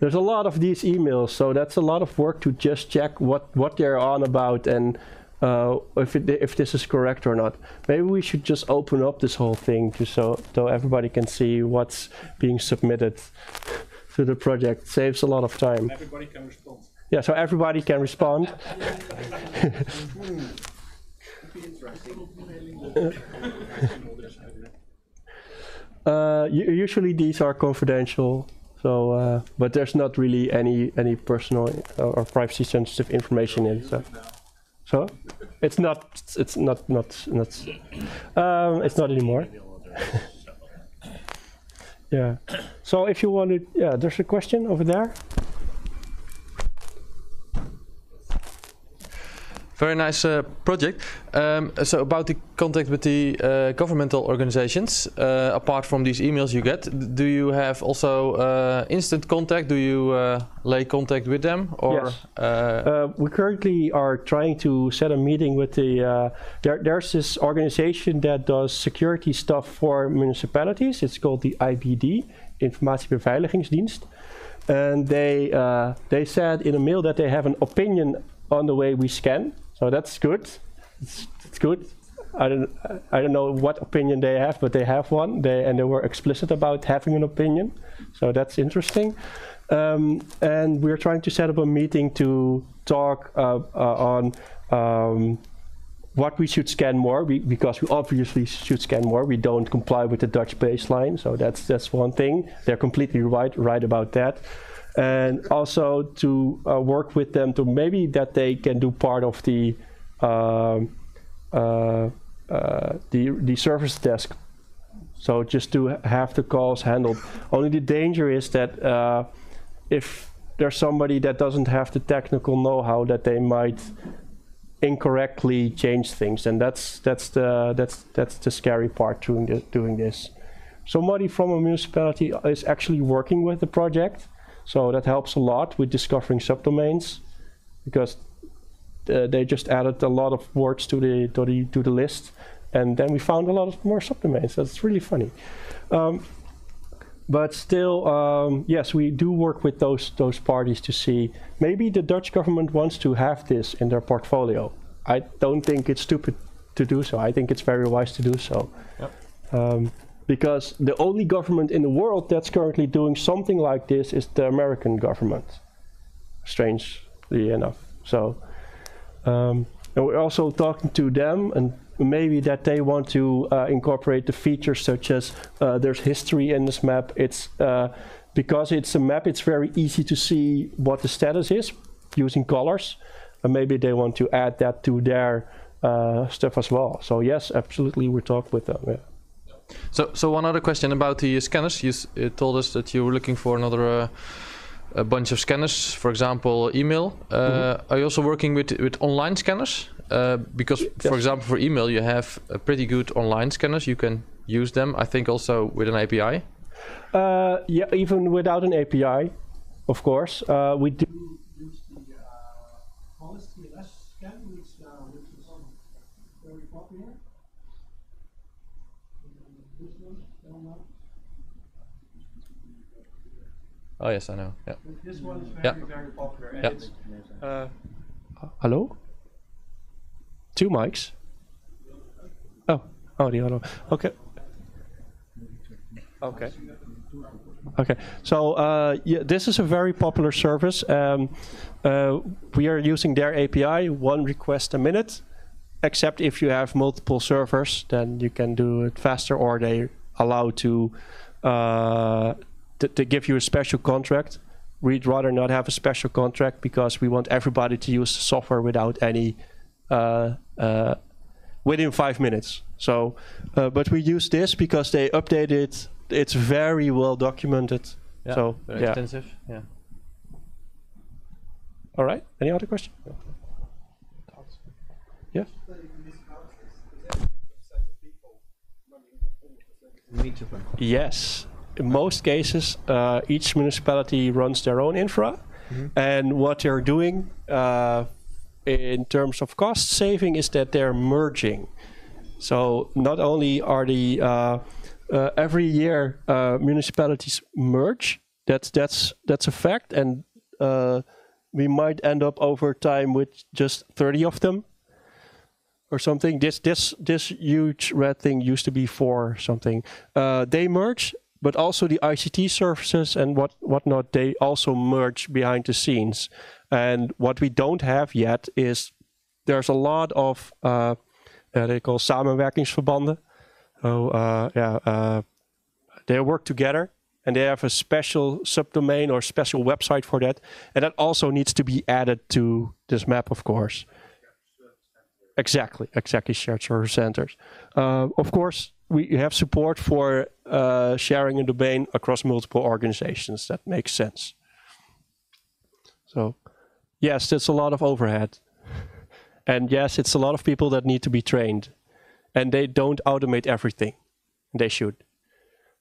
there's a lot of these emails, so that's a lot of work to just check what what they're on about and uh, if it, if this is correct or not. Maybe we should just open up this whole thing just so so everybody can see what's being submitted to the project. Saves a lot of time. Everybody can respond. Yeah, so everybody can respond. *laughs* Uh, usually these are confidential. So, uh, but there's not really any any personal or, or privacy sensitive information in it. So, so it's not it's not not not um, it's not anymore. *laughs* yeah. So if you want to, yeah, there's a question over there. Very nice uh, project. Um, so about the contact with the uh, governmental organizations, uh, apart from these emails you get, do you have also uh, instant contact? Do you uh, lay contact with them, or Yes. uh, Uh, we currently are trying to set a meeting with the. Uh, there, there's this organization that does security stuff for municipalities. It's called the IBD, Informatiebeveiligingsdienst. And they uh, they said in a mail that they have an opinion on the way we scan. So that's good. It's, it's good. I don't I don't know what opinion they have, but they have one. They and they were explicit about having an opinion. So that's interesting. Um, and we're trying to set up a meeting to talk uh, uh, on um, what we should scan more we, because we obviously should scan more. We don't comply with the Dutch baseline, so that's that's one thing. They're completely right right about that. And also to uh, work with them to maybe that they can do part of the um, uh, uh, the the service desk so just to have the calls handled. Only the danger is that uh, if there's somebody that doesn't have the technical know-how, that they might incorrectly change things, and that's that's the that's that's the scary part doing this. Doing this. Somebody from a municipality is actually working with the project, so that helps a lot with discovering subdomains, because uh, they just added a lot of words to the to the to the list, and then we found a lot of more subdomains. That's really funny. Um, but still, um, yes, we do work with those those parties to see maybe the Dutch government wants to have this in their portfolio. I don't think it's stupid to do so. I think it's very wise to do so. Um, because the only government in the world that's currently doing something like this is the American government. Strangely enough. So, um, and we're also talking to them, and maybe that they want to uh, incorporate the features such as uh, there's history in this map. It's uh, because it's a map. It's very easy to see what the status is using colors, and maybe they want to add that to their uh, stuff as well. So yes, absolutely, we talk with them. Yeah. So so one other question about the scanners. You s- uh, told us that you were looking for another. Uh, a bunch of scanners, for example, email. Uh, Are you also working with with online scanners? Uh, because, for example, for email, you have pretty good online scanners. You can use them. I think also with an API. Uh, yeah, even without an API, of course, uh, we do use the uh, TLS scan, which, uh, which is very popular. This one, I don't know. Oh yes, I know. Yeah. This one is very, Yeah. very popular. And Yeah. it's, uh, hello? Two mics? Oh, oh, the other one. Okay. Okay. Okay, so uh, yeah, this is a very popular service. Um, uh, we are using their API, one request a minute, except if you have multiple servers, then you can do it faster, or they allow to uh, to, to give you a special contract. We'd rather not have a special contract because we want everybody to use the software without any uh, uh, within five minutes. So, uh, but we use this because they update it. It's very well documented. Yeah. So Very yeah. extensive. Yeah. All right. Any other question? Yeah. Yes. In most cases, uh, each municipality runs their own infra, and what they're doing uh, in terms of cost saving is that they're merging. So not only are the uh, uh, every year uh, municipalities merge, that's that's that's a fact, and uh, we might end up over time with just 30 of them or something. This this this huge red thing used to be four something. Uh, they merge, but also the ICT services and what whatnot. They also merge behind the scenes. And what we don't have yet is there's a lot of uh, uh, they call samenwerkingsverbanden. So uh, yeah, uh, they work together and they have a special subdomain or special website for that, and that also needs to be added to this map, of course. Exactly, exactly, shared service centers. Uh, of course, we have support for uh, sharing a domain across multiple organizations. That makes sense. So, yes, that's a lot of overhead. And yes, it's a lot of people that need to be trained. And they don't automate everything. They should.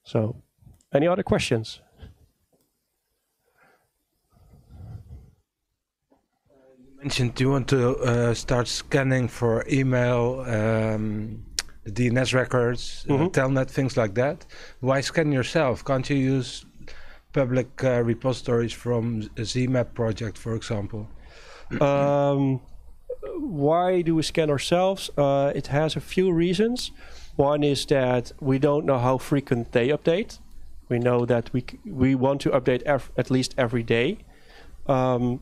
So, any other questions? Mentioned you want to uh, start scanning for email, um, DNS records, uh, Mhm. telnet, things like that. Why scan yourself? Can't you use public uh, repositories from a ZMAP project, for example? *clears throat* um, why do we scan ourselves? Uh, it has a few reasons. One is that we don't know how frequent they update. We know that we c- we want to update ev- at least every day. Um,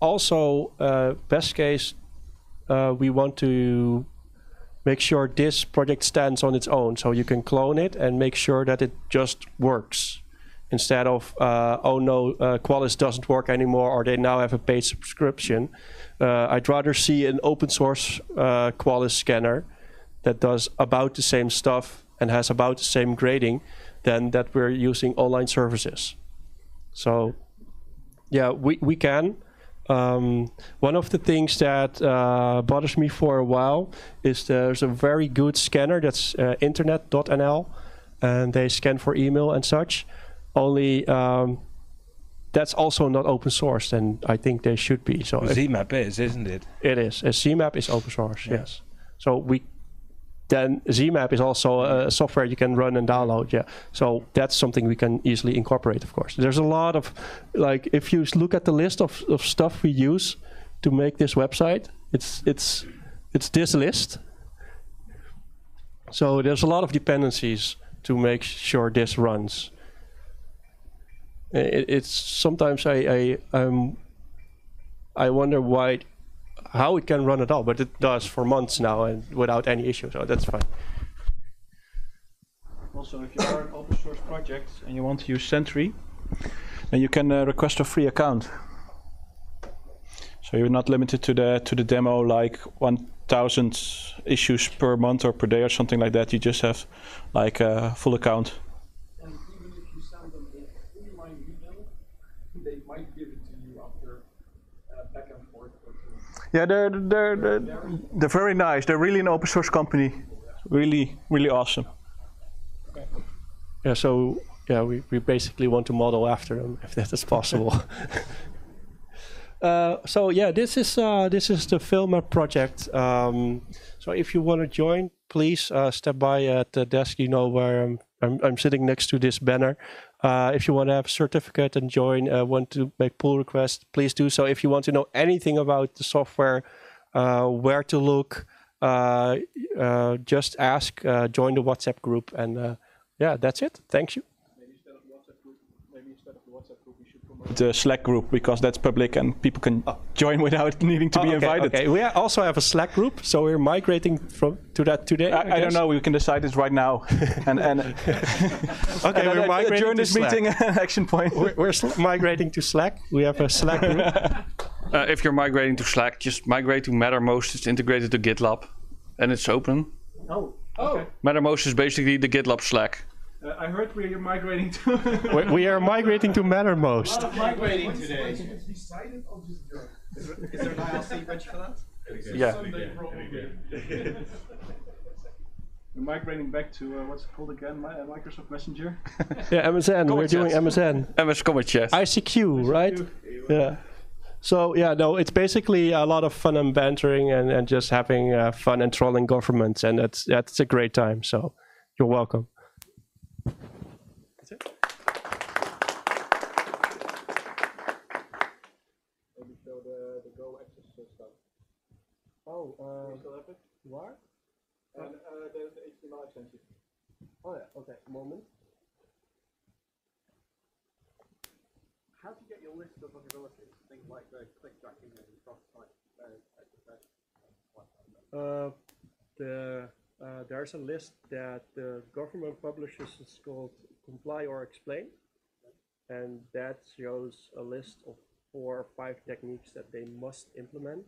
also, uh, best case, uh, we want to make sure this project stands on its own, so you can clone it and make sure that it just works instead of uh, oh no uh, Qualys doesn't work anymore or they now have a paid subscription. Uh, I'd rather see an open source uh, Qualys scanner that does about the same stuff and has about the same grading than that we're using online services. So yeah, we, we can. Um, one of the things that uh, bothers me for a while is there's a very good scanner that's uh, internet.nl and they scan for email and such. Only um, that's also not open source, and I think they should be. So if- ZMAP is, isn't it? it is. A ZMAP is open source, yes. So we then ZMAP is also a software you can run and download, yeah. So that's something we can easily incorporate, of course. There's a lot of, like, if you look at the list of, of stuff we use to make this website, it's it's it's this list. So there's a lot of dependencies to make sure this runs. It, it's sometimes I I um I wonder why how it can run at all, but it does for months now and without any issue, so that's fine. Also, if you are an open source project and you want to use Sentry, then you can uh, request a free account. So you're not limited to the to the demo like 1,000 issues per month or per day or something like that. You just have like a full account. And even if you send them a free line email, they might give it to you after uh, back and forth. But, uh, Yeah, they're they're they're, they're very nice. They're really an open source company. Really, really awesome. Yeah, so yeah, we, we basically want to model after them if that is possible. *laughs* uh, so yeah, this is uh, this is the FailMap project. Um, so if you want to join, please uh, step by at the desk. You know where I'm. I'm, I'm sitting next to this banner. Uh, if you want to have a certificate and join, uh, want to make pull requests, please do so. If you want to know anything about the software, uh, where to look, uh, uh, just ask. Uh, join the WhatsApp group, and yeah, that's it. Thank you. Maybe instead of WhatsApp group, maybe instead of the WhatsApp group, we should promote the Slack group because that's public and people can join without *laughs* needing to Oh, be okay, invited. Okay, we also have a Slack group, so we're migrating from to that today. I, I don't know. We can decide this right now. *laughs* and and *laughs* Okay, and we're then migrating adjourn to this Slack. meeting. action point. We're, we're sl- migrating to Slack. We have a Slack group. Uh, if you're migrating to Slack, just migrate to Mattermost. It's integrated to GitLab, and it's open. Oh, okay. Mattermost is basically the GitLab Slack. Uh, I heard we're migrating to. *laughs* we, we are migrating to Mattermost. migrating today. It's decided, I'll just. Is there an IRC bridge for that? Yeah. Sunday probably. *laughs* We're migrating back to uh, what's it called again? Mi- uh, Microsoft Messenger. *laughs* Yeah, MSN. we're Chat. doing MSN. MS Common Chat. ICQ, right? Yeah. So yeah, no, it's basically a lot of fun and bantering and, and just having uh, fun and trolling governments, and that's that's a great time. So you're welcome. Maybe show the, the GoAccess stuff. Oh, uh, still have it? you are? And uh, the, the HTML extension. Oh yeah, okay, moment. How do you get your list of vulnerabilities? Things like the click tracking and cross-site Uh, the uh, there's a list that the government publishes. It's called Comply or Explain. and that shows a list of four or five techniques that they must implement.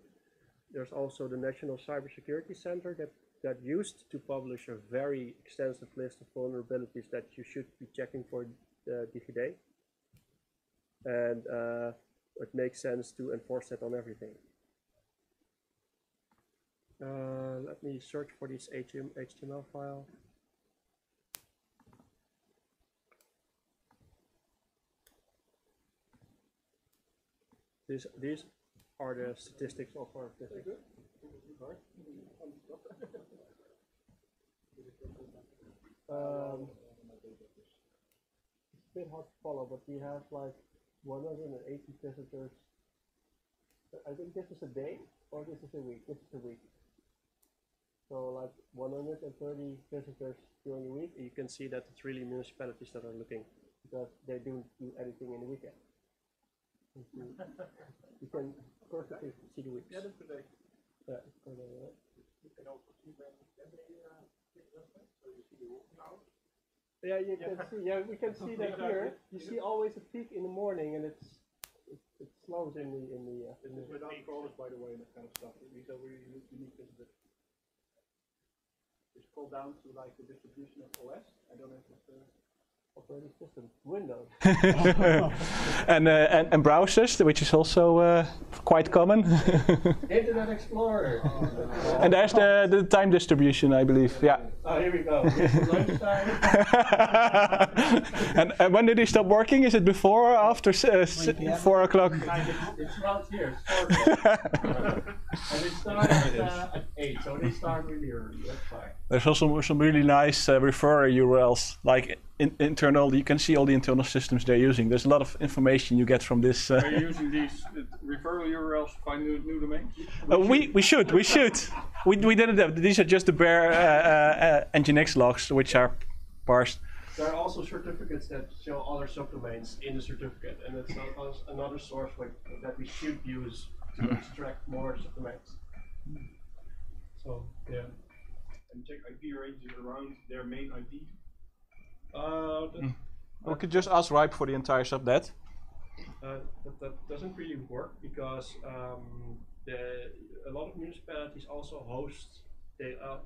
There's also the National Cybersecurity Center that, that used to publish a very extensive list of vulnerabilities that you should be checking for uh, DigiD. And uh, it makes sense to enforce that on everything. Uh, let me search for this HTML, file. These, these are the statistics of our district. Um, it's a bit hard to follow, but we have like 180 visitors. I think this is a day or this is a week. This is a week. So like 130 visitors during the week. You can see that it's really municipalities that are looking because they don't do anything in the weekend. You can- You can perfectly see the weeks. Yeah, that's today. Yeah, it's for the- You can also see when, when uh, so you see the working hours. Yeah, you can see. Yeah, we can see that here. You see always a peak in the morning, and it's it, it slows in the in the. Uh, in This is the without crawlers, by the way, and that kind of stuff. These are really unique, unique visitors. You scroll down to like the distribution of OS. I don't know if it's, uh, operating system Windows. and, uh, and and browsers, which is also uh, quite common. *laughs* Internet Explorer. and there's the, the time distribution, I believe. Yeah. Oh, here we go. Lunchtime. *laughs* and uh, when did it stop working? Is it before or after uh, four o'clock? It's around here. *laughs* it's four o'clock. and they start at, uh, at eight, so they start really early. That's fine. There's also some really nice uh, referrer URLs, like in, internal. You can see all the internal systems they're using. There's a lot of information you get from this. Uh, Are you using these uh, referral URLs to find new, new domains? Uh, we we should we should we we didn't have these are just the bare uh, uh, nginx logs which are parsed. There are also certificates that show other subdomains in the certificate, and it's another source like, that we should use to extract more subdomains. So, yeah. and check IP ranges around their main IP. Uh, that, We could just ask Ripe for the entire subnet. Uh, that, that doesn't really work because um, the, a lot of municipalities also host, they uh,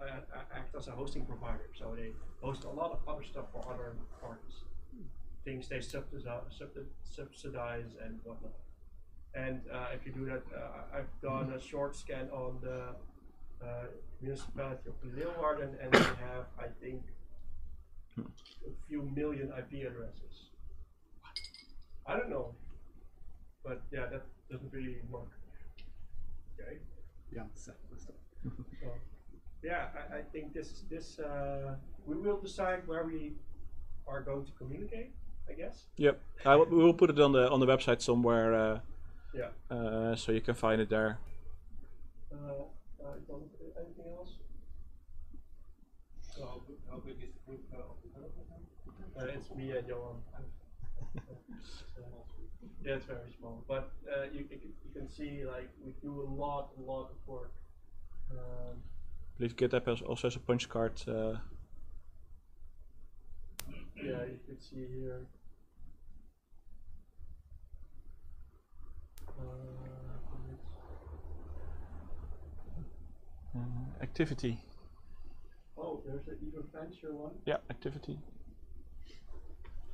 act as a hosting provider. So they host a lot of other stuff for other parties. Things they subsidize, subsidize and whatnot. And uh, if you do that, uh, I've done a short scan on the uh, municipality of Leeuwarden and they have, I think, a few million IP addresses. I don't know. But yeah, that doesn't really work. Okay. Yeah, so, that's the- *laughs* So yeah, I, I think this this uh, we will decide where we are going to communicate. I guess. Yep, I will- we will put it on the on the website somewhere, uh, Yeah. uh, so you can find it there. Uh, uh, don't, anything else? So how big, how big is the group uh, of developers now? Uh, it's me and Johan. *laughs* yeah, it's very small, but uh, you, you, can, you can see like we do a lot, a lot of work. Um, I believe GitHub has also has a punch card. Uh, yeah, you can see here. Uh, activity. oh, there's the even fancier one. Yeah, activity.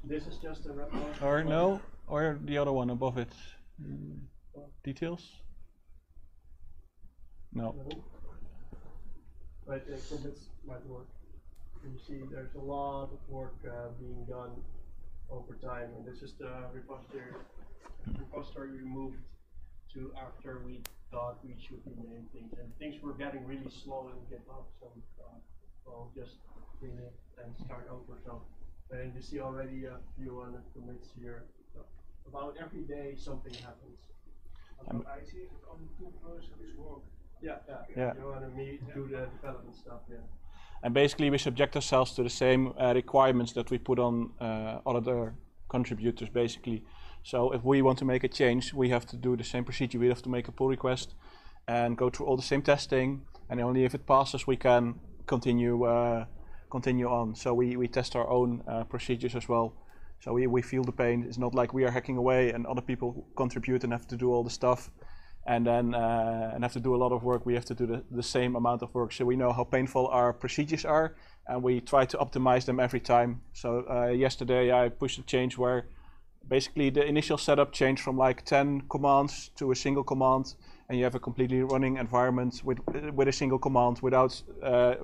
This is just a report. Or no, or the other one above it. Mm, details. No. No. But uh, commits might work. You see, there's a lot of work uh, being done over time, and this is the repository repository we moved to after we thought we should rename things, and things were getting really slow in GitHub, so we thought, well, just clean it and start over. So, and you see already a few on the commits here. So about every day something happens. Um, I see it on two versions of this work. Yeah, yeah. Yeah. You want me to do the development stuff, yeah. And basically, we subject ourselves to the same uh, requirements that we put on uh, other contributors, basically. So if we want to make a change, we have to do the same procedure. We have to make a pull request and go through all the same testing. And only if it passes, we can continue uh, continue on. So we, we test our own uh, procedures as well. So we, we feel the pain. It's not like we are hacking away and other people contribute and have to do all the stuff and then uh, and have to do a lot of work. We have to do the, the same amount of work. So we know how painful our procedures are and we try to optimize them every time. So uh, yesterday I pushed a change where basically the initial setup changed from like 10 commands to a single command and you have a completely running environment with with a single command without uh,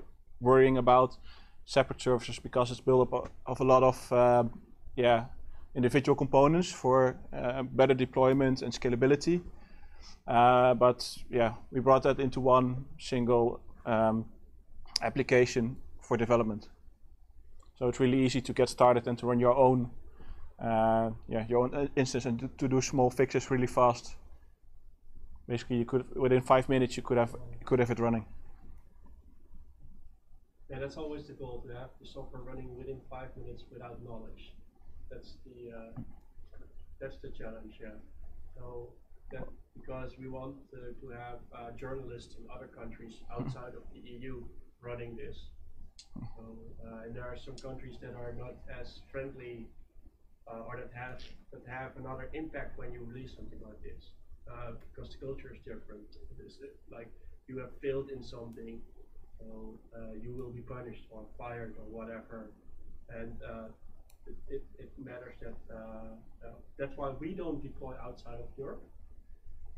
worrying about separate services because it's built up of a lot of um, yeah individual components for uh, better deployment and scalability. Uh, but yeah, we brought that into one single um, application for development. So it's really easy to get started and to run your own uh, yeah your own uh, instance and to, do small fixes really fast. Basically, you could within five minutes you could have could have it running. Yeah, that's always the goal to have the software running within five minutes without knowledge. That's the uh, that's the challenge. Yeah. So that because we want uh, to have uh, journalists in other countries outside of the EU running this. So, and there are some countries that are not as friendly uh, or that have that have another impact when you release something like this uh, because the culture is different. It's like you have failed in something, so uh, you will be punished or fired or whatever, and uh, it, it, it matters that uh, uh, that's why we don't deploy outside of Europe,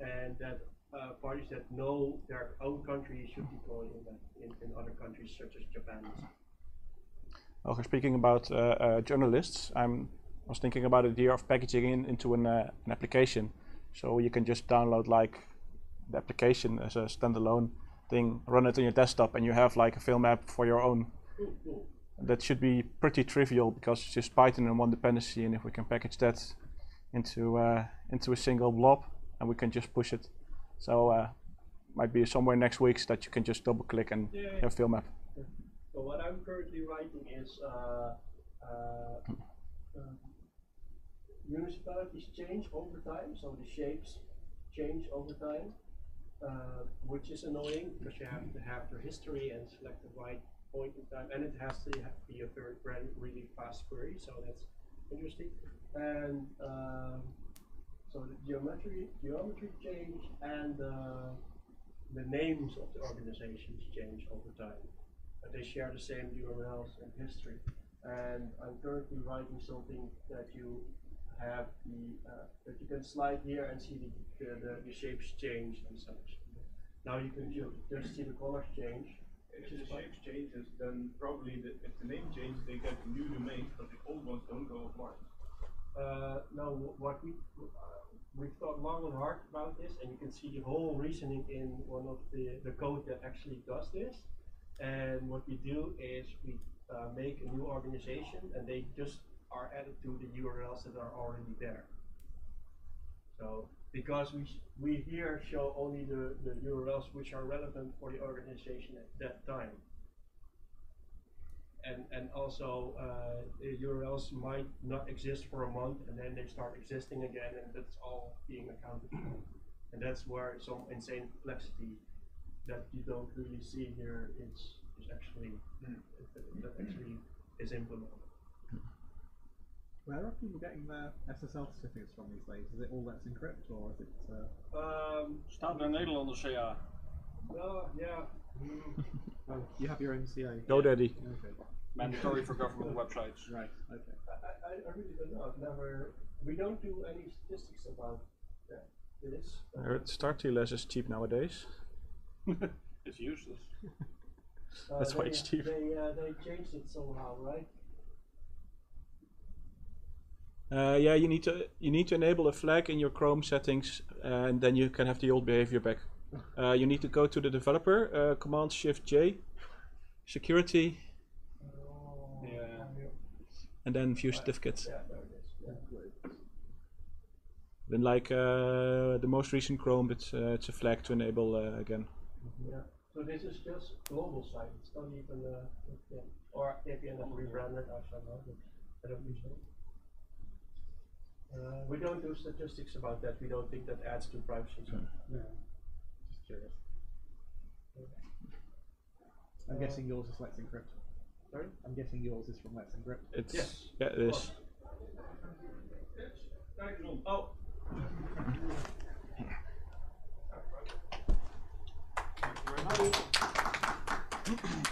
and that uh, parties that know their own country should deploy in, that, in, in other countries such as Japan. Okay, speaking about uh, uh, journalists, I'm was thinking about the idea of packaging in into an, uh, an application, so you can just download like the application as a standalone thing, run it on your desktop, and you have like a FailMap for your own. That should be pretty trivial because it's just Python and one dependency, and if we can package that into uh, into a single blob, and we can just push it. So uh, might be somewhere next week that you can just double click and Yeah, yeah. have FailMap. So what I'm currently writing is uh, uh, um, municipalities change over time, so the shapes change over time, uh, which is annoying because you have to have their history and select the right point in time, and it has to be a very, very really fast query, so that's interesting. And um, so the geometry, geometry change, and uh, the names of the organizations change over time but they share the same URLs and history. And I'm currently writing something that you have the uh, that you can slide here and see the, the, the, the shapes change and such. Now you can just see the colors change. If the shapes changes, then probably the, if the name changes, they get new domains, but the old ones don't go offline. Uh, now, what we uh, we've thought long and hard about this, and you can see the whole reasoning in one of the the code that actually does this. And what we do is we uh, make a new organization, and they just are added to the URLs that are already there. So because we we here show only the the URLs which are relevant for the organization at that time. And and also uh, the URLs might not exist for a month, and then they start existing again, and that's all being accounted for. And that's where some insane complexity that you don't really see here is is actually that actually is implemented. Where are people getting their SSL certificates from these days? Is it all Let's Encrypt or is it? Uh... Um, Staat er een Nederlander CA? no, yeah. *laughs* Oh, you have your own CA. GoDaddy. Okay. Mandatory for government websites. *laughs* Right. Okay. I, I, I really don't know. I've never. We don't do any statistics about that. This. I heard StartSSL is cheap nowadays. *laughs* It's useless. Uh, That's why they- it's cheap. They uh, they changed it somehow, right? Uh, yeah, you need to you need to enable a flag in your Chrome settings, and then you can have the old behavior back. Uh, you need to go to the developer, uh, Command Shift J, security, Yeah. and then view certificates. Yeah, there it is. Yeah. Then, like uh, the most recent Chrome, it's uh, it's a flag to enable uh, again. Yeah. So this is just global site. It's not even uh, or APN has rebranded. I don't know. But I don't think so. Uh, we don't do statistics about that. We don't think that adds to privacy. So. Yeah. Just curious. I'm Uh, guessing yours is Let's Encrypt. Sorry? I'm guessing yours is from Let's Encrypt. It's Yes, yeah, it of is. course. John. Oh. *coughs*